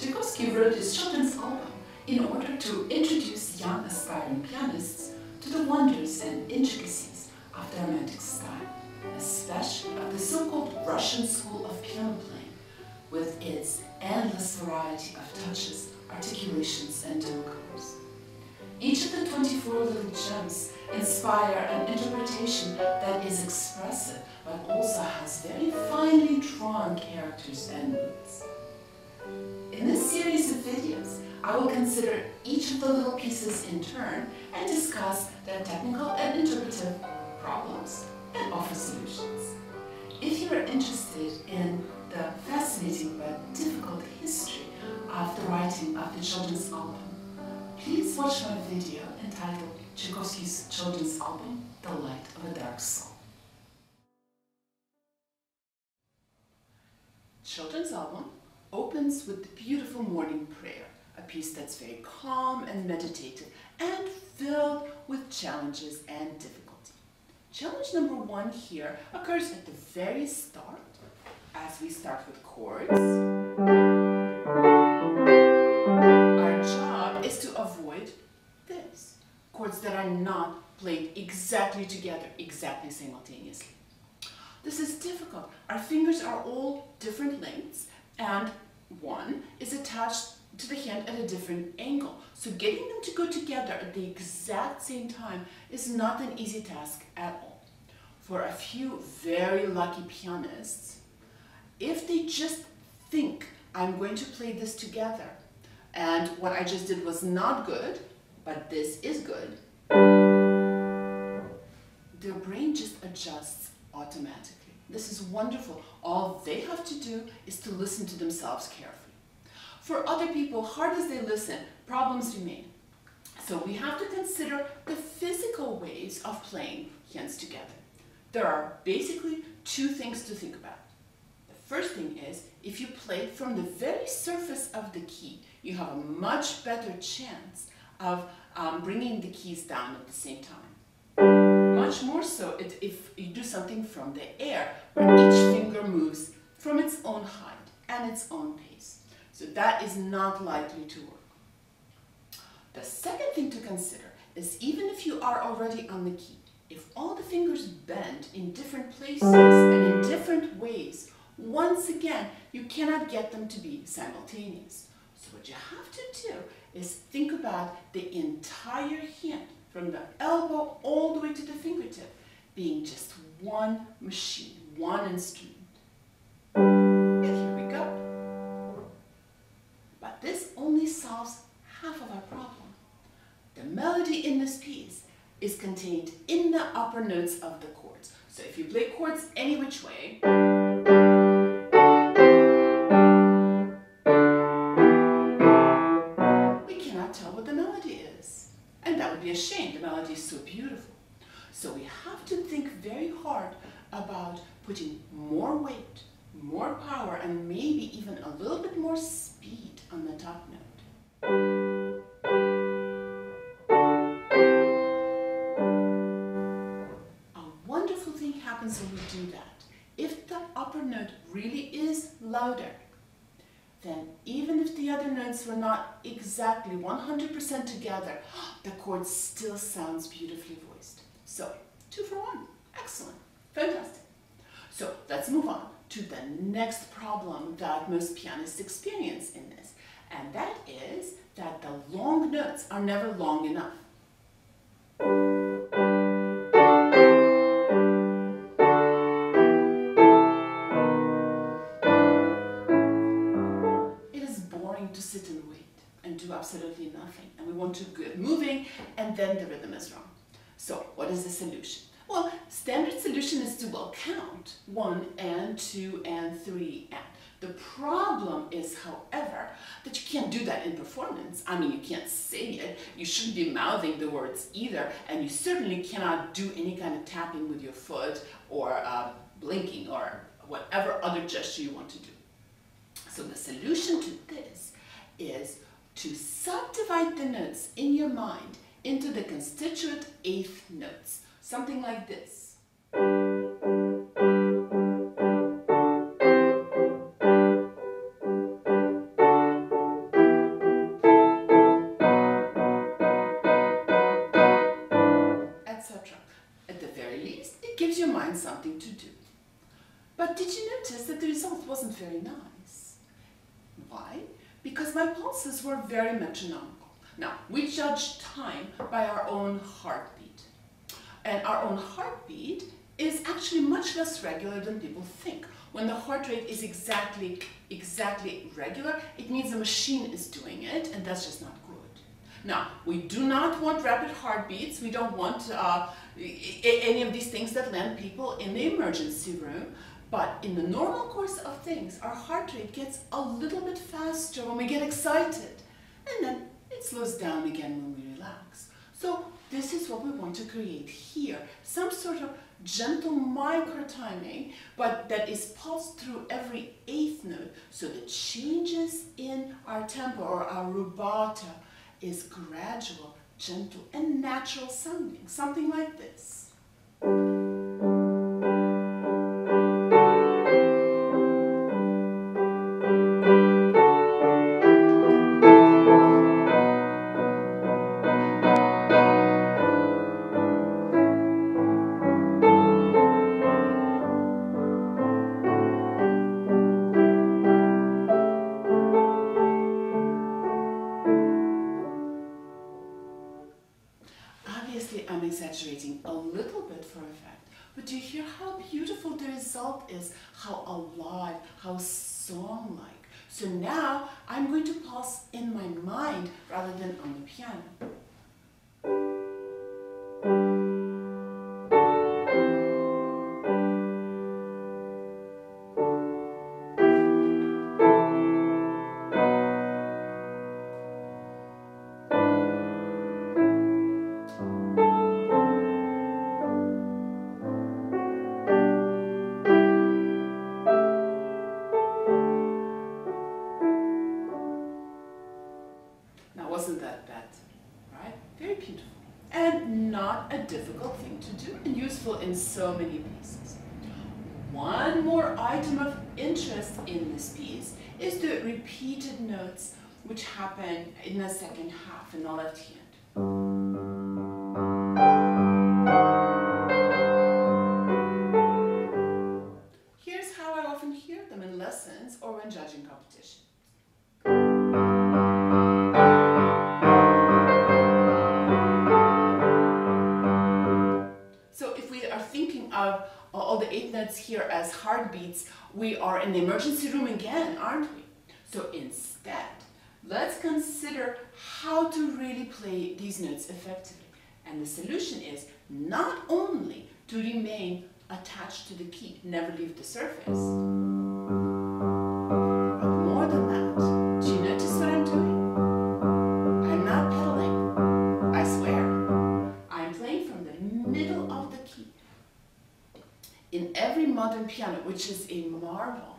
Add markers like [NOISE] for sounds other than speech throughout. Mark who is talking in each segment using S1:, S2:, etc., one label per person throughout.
S1: Tchaikovsky wrote his children's album in order to introduce young aspiring pianists to the wonders and intricacies of the Romantic style, especially of the so-called Russian school of piano playing, with its endless variety of touches, articulations, and tone colors. Each of the 24 little gems inspire an interpretation that is expressive, but also has very finely drawn characters and moods. In this series of videos, I will consider each of the little pieces in turn and discuss their technical and interpretive problems and offer solutions. If you are interested in the fascinating but difficult history of the writing of the children's album, please watch my video entitled Tchaikovsky's children's album, The Light of a Dark Soul. Children's album opens with the beautiful morning prayer, a piece that's very calm and meditative and filled with challenges and difficulty. Challenge number one here occurs at the very start as we start with chords. Our job is to avoid this, chords that are not played exactly together, exactly simultaneously. This is difficult. Our fingers are all different lengths and one is attached to the hand at a different angle. So getting them to go together at the exact same time is not an easy task at all. For a few very lucky pianists, if they just think I'm going to play this together and what I just did was not good, but this is good, their brain just adjusts automatically. This is wonderful. All they have to do is to listen to themselves carefully. For other people, hard as they listen, problems remain. So we have to consider the physical ways of playing hands together. There are basically two things to think about. The first thing is, if you play from the very surface of the key, you have a much better chance of um, bringing the keys down at the same time. Much more so if you do something from the air, where each finger moves from its own height and its own pace. So that is not likely to work. The second thing to consider is even if you are already on the key, if all the fingers bend in different places and in different ways, once again, you cannot get them to be simultaneous. So what you have to do is think about the entire hand from the elbow all the way to the fingertip being just one machine, one instrument. And here we go. But this only solves half of our problem. The melody in this piece is contained in the upper notes of the chords. So if you play chords any which way, would be ashamed. the melody is so beautiful. So we have to think very hard about putting more weight, more power, and maybe even a little bit more speed on the top note. A wonderful thing happens when we do that. If the upper note really is louder, then even if the other notes were not exactly 100% together, [GASPS] the chord still sounds beautifully voiced. So, two for one. Excellent. Fantastic. So, let's move on to the next problem that most pianists experience in this. And that is that the long notes are never long enough. Absolutely nothing. And we want to get moving and then the rhythm is wrong. So what is the solution? Well, standard solution is to well count one and two and three and. The problem is, however, that you can't do that in performance. I mean, you can't say it, you shouldn't be mouthing the words either, and you certainly cannot do any kind of tapping with your foot or uh, blinking or whatever other gesture you want to do. So the solution to this is subdivide the notes in your mind into the constituent eighth notes, something like this. gives your mind something to do. But did you notice that the result wasn't very nice? My pulses were very metronomical. Now, we judge time by our own heartbeat. And our own heartbeat is actually much less regular than people think. When the heart rate is exactly, exactly regular, it means the machine is doing it, and that's just not good. Now, we do not want rapid heartbeats. We don't want uh, any of these things that land people in the emergency room. But in the normal course of things, our heart rate gets a little bit faster when we get excited. And then it slows down again when we relax. So this is what we want to create here. Some sort of gentle micro timing, but that is pulsed through every eighth note. So the changes in our tempo or our rubato is gradual, gentle, and natural sounding. Something like this. How how song-like. So now I'm going to pulse in my mind rather than on the piano. Useful in so many pieces. One more item of interest in this piece is the repeated notes which happen in the second half in the left hand. Here's how all the eight notes here as heartbeats, we are in the emergency room again, aren't we? So instead, let's consider how to really play these notes effectively. And the solution is not only to remain attached to the key, never leave the surface, in every modern piano, which is a marvel,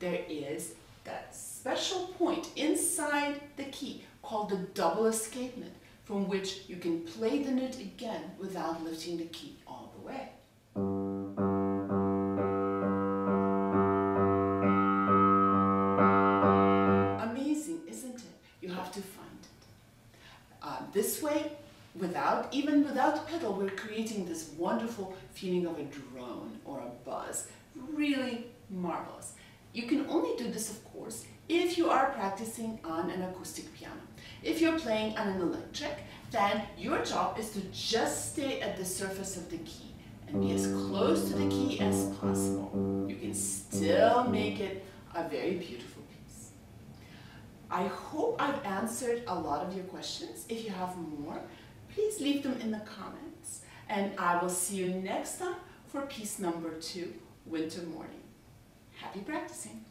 S1: there is that special point inside the key called the double escapement, from which you can play the note again without lifting the key all the way. Amazing, isn't it? You have to find it. Uh, this way, without, even without pedal, we're creating this wonderful feeling of a drone or a buzz. Really marvelous. You can only do this, of course, if you are practicing on an acoustic piano. If you're playing on an electric, then your job is to just stay at the surface of the key and be as close to the key as possible. You can still make it a very beautiful piece. I hope I've answered a lot of your questions. If you have more, please leave them in the comments. And I will see you next time for piece number two, Winter Morning. Happy practicing!